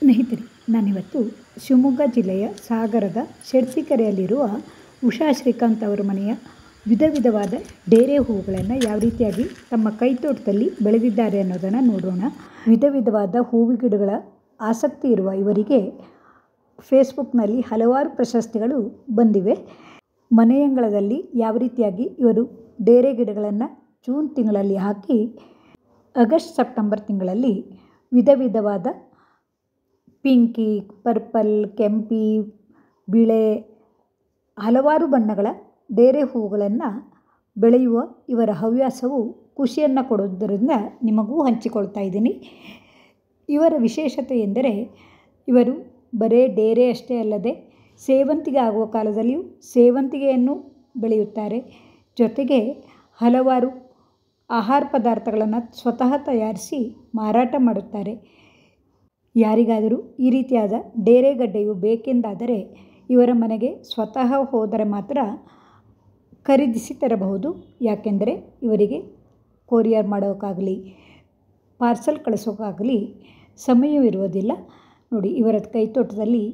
ಸ್ನೇಹಿತರೆ, ನಾನಿವತ್ತು ಶಿವಮೊಗ್ಗ ಜಿಲ್ಲೆಯ ಸಾಗರದ ಶೆಡ್ಸಿಕೆರೆಯಲ್ಲಿರುವ ಉಷಾ ಶ್ರೀಕಾಂತ್ ಅವರ ಮನೆಯ ವಿಧ ವಿಧವಾದ ಡೇರೆ ಹೂವುಗಳನ್ನು ಯಾವ ರೀತಿಯಾಗಿ ತಮ್ಮ ಕೈತೋಟದಲ್ಲಿ ಬೆಳೆದಿದ್ದಾರೆ ಅನ್ನೋದನ್ನು ನೋಡೋಣ. ವಿಧ ವಿಧವಾದ ಹೂವು ಗಿಡಗಳ ಆಸಕ್ತಿ ಇರುವ ಇವರಿಗೆ ಫೇಸ್ಬುಕ್ನಲ್ಲಿ ಹಲವಾರು ಪ್ರಶಸ್ತಿಗಳು ಬಂದಿವೆ. ಮನೆಯಂಗಳದಲ್ಲಿ ಯಾವ ರೀತಿಯಾಗಿ ಇವರು ಡೇರೆ ಗಿಡಗಳನ್ನು ಜೂನ್ ತಿಂಗಳಲ್ಲಿ ಹಾಕಿ, ಆಗಸ್ಟ್ ಸೆಪ್ಟೆಂಬರ್ ತಿಂಗಳಲ್ಲಿ ವಿಧ ವಿಧವಾದ ಪಿಂಕಿ, ಪರ್ಪಲ್, ಕೆಂಪಿ, ಬಿಳೆ ಹಲವಾರು ಬಣ್ಣಗಳ ಡೇರೆ ಹೂವುಗಳನ್ನು ಬೆಳೆಯುವ ಇವರ ಹವ್ಯಾಸವು ಖುಷಿಯನ್ನು ಕೊಡೋದರಿಂದ ನಿಮಗೂ ಹಂಚಿಕೊಳ್ತಾ ಇದ್ದೀನಿ. ಇವರ ವಿಶೇಷತೆ ಎಂದರೆ ಇವರು ಬರೇ ಡೇರೆ ಅಷ್ಟೇ ಅಲ್ಲದೆ ಸೇವಂತಿಗೆ ಆಗುವ ಕಾಲದಲ್ಲಿಯೂ ಸೇವಂತಿಗೆಯನ್ನು ಬೆಳೆಯುತ್ತಾರೆ. ಜೊತೆಗೆ ಹಲವಾರು ಆಹಾರ ಪದಾರ್ಥಗಳನ್ನು ಸ್ವತಃ ತಯಾರಿಸಿ ಮಾರಾಟ ಮಾಡುತ್ತಾರೆ. ಯಾರಿಗಾದರೂ ಈ ರೀತಿಯಾದ ಡೇರೆಗಡ್ಡೆಯು ಬೇಕೆಂದಾದರೆ ಇವರ ಮನೆಗೆ ಸ್ವತಃ ಹೋದರೆ ಮಾತ್ರ ಖರೀದಿಸಿ ತರಬಹುದು. ಯಾಕೆಂದರೆ ಇವರಿಗೆ ಕೊರಿಯರ್ ಮಾಡೋಕ್ಕಾಗಲಿ, ಪಾರ್ಸಲ್ ಕಳಿಸೋಕ್ಕಾಗಲಿ ಸಮಯವಿರುವುದಿಲ್ಲ ನೋಡಿ, ಇವರ ಕೈತೋಟದಲ್ಲಿ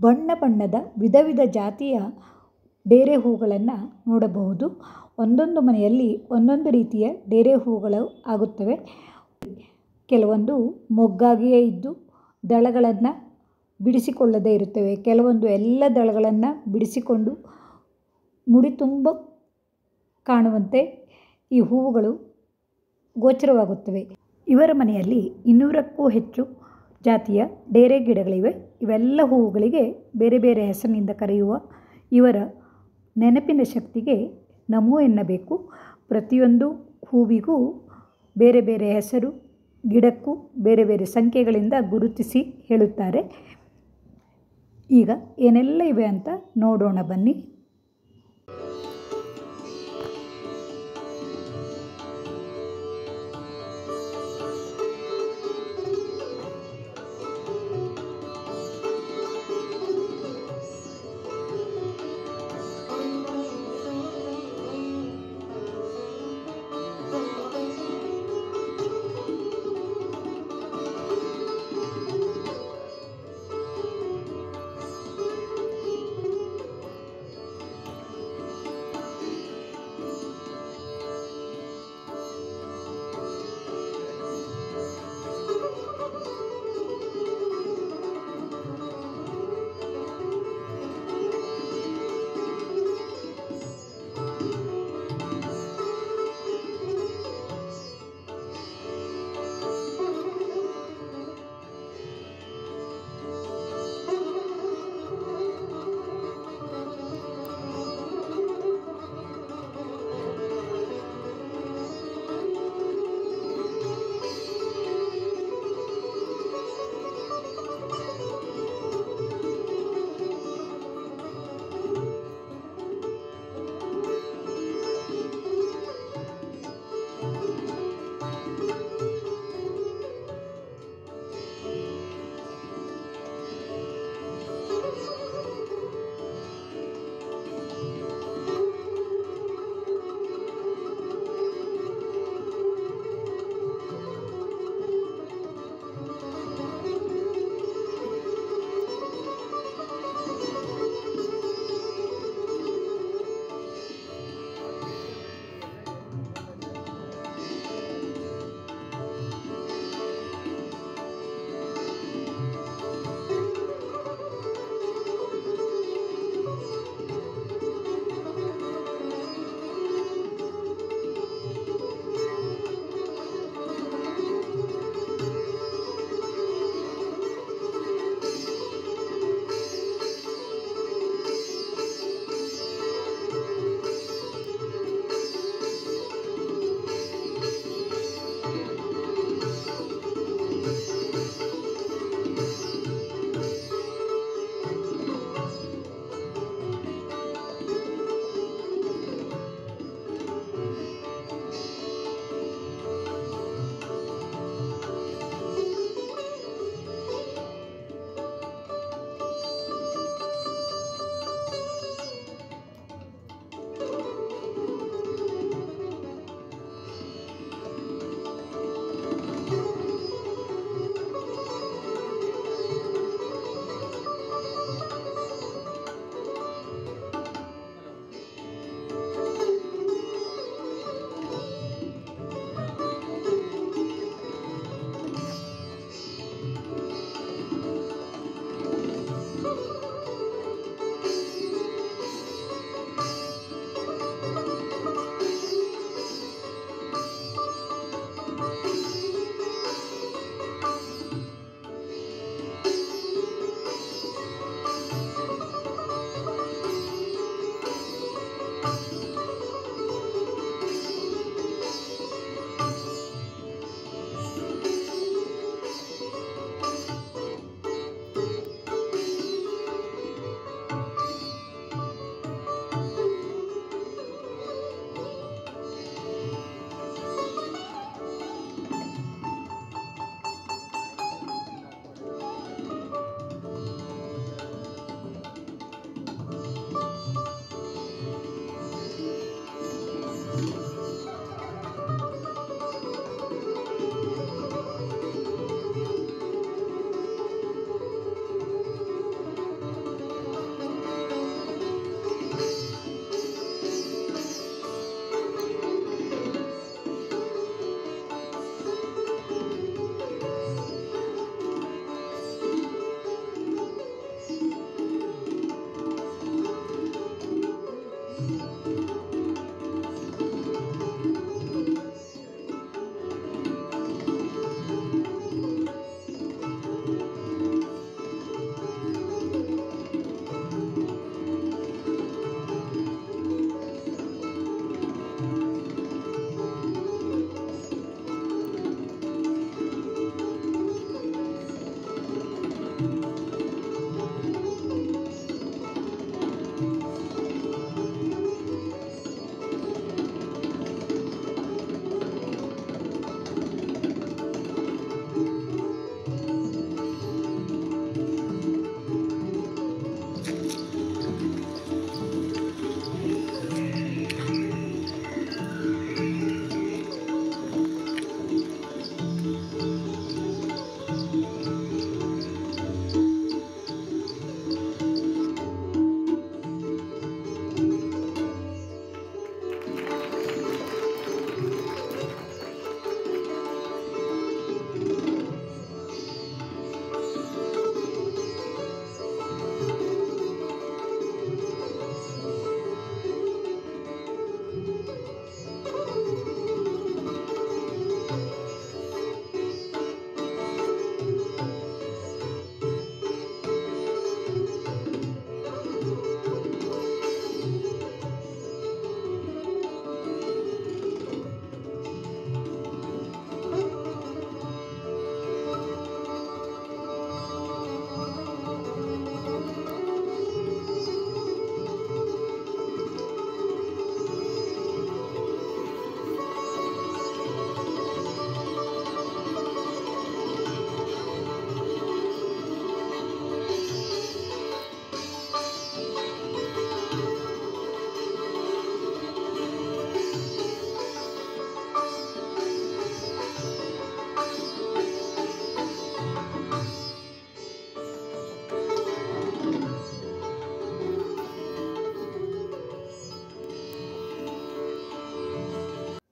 ಬಣ್ಣ ಬಣ್ಣದ ವಿಧ ವಿಧ ಜಾತಿಯ ಡೇರೆ ಹೂಗಳನ್ನು ನೋಡಬಹುದು. ಒಂದೊಂದು ಮನೆಯಲ್ಲಿ ಒಂದೊಂದು ರೀತಿಯ ಡೇರೆ ಹೂಗಳು ಆಗುತ್ತವೆ. ಕೆಲವೊಂದು ಮೊಗ್ಗಾಗಿಯೇ ಇದ್ದು ದಳಗಳನ್ನು ಬಿಡಿಸಿಕೊಳ್ಳದೇ ಇರುತ್ತವೆ. ಕೆಲವೊಂದು ಎಲ್ಲ ದಳಗಳನ್ನು ಬಿಡಿಸಿಕೊಂಡು ಮುಡಿ ತುಂಬ ಕಾಣುವಂತೆ ಈ ಹೂವುಗಳು ಗೋಚರವಾಗುತ್ತವೆ. ಇವರ ಮನೆಯಲ್ಲಿ ಇನ್ನೂರಕ್ಕೂ ಹೆಚ್ಚು ಜಾತಿಯ ಡೇರೆ ಗಿಡಗಳಿವೆ. ಇವೆಲ್ಲ ಹೂವುಗಳಿಗೆ ಬೇರೆ ಬೇರೆ ಹೆಸರಿನಿಂದ ಕರೆಯುವ ಇವರ ನೆನಪಿನ ಶಕ್ತಿಗೆ ನಮೋ ಎನ್ನಬೇಕು. ಪ್ರತಿಯೊಂದು ಹೂವಿಗೂ ಬೇರೆ ಬೇರೆ ಹೆಸರು ಗಿಡಕ್ಕೂ ಬೇರೆ ಬೇರೆ ಸಂಖ್ಯೆಗಳಿಂದ ಗುರುತಿಸಿ ಹೇಳುತ್ತಾರೆ. ಈಗ ಏನೆಲ್ಲ ಇವೆ ಅಂತ ನೋಡೋಣ ಬನ್ನಿ.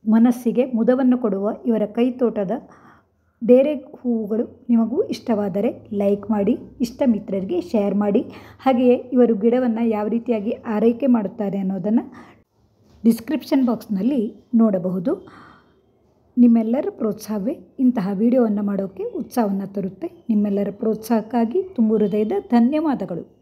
ಮನಸ್ಸಿಗೆ ಮುದವನ್ನು ಕೊಡುವ ಇವರ ಕೈತೋಟದ ಬೇರೆ ಹೂವುಗಳು ನಿಮಗೂ ಇಷ್ಟವಾದರೆ ಲೈಕ್ ಮಾಡಿ, ಇಷ್ಟ ಮಿತ್ರರಿಗೆ ಶೇರ್ ಮಾಡಿ, ಹಾಗೆಯೇ ಇವರು ಗಿಡವನ್ನು ಯಾವ ರೀತಿಯಾಗಿ ಆರೈಕೆ ಮಾಡುತ್ತಾರೆ ಅನ್ನೋದನ್ನು ಡಿಸ್ಕ್ರಿಪ್ಷನ್ ಬಾಕ್ಸ್ನಲ್ಲಿ ನೋಡಬಹುದು. ನಿಮ್ಮೆಲ್ಲರ ಪ್ರೋತ್ಸಾಹವೇ ಇಂತಹ ವಿಡಿಯೋವನ್ನು ಮಾಡೋಕ್ಕೆ ಉತ್ಸಾಹವನ್ನು ತರುತ್ತೆ. ನಿಮ್ಮೆಲ್ಲರ ಪ್ರೋತ್ಸಾಹಕ್ಕಾಗಿ ತುಂಬು ಹೃದಯದ ಧನ್ಯವಾದಗಳು.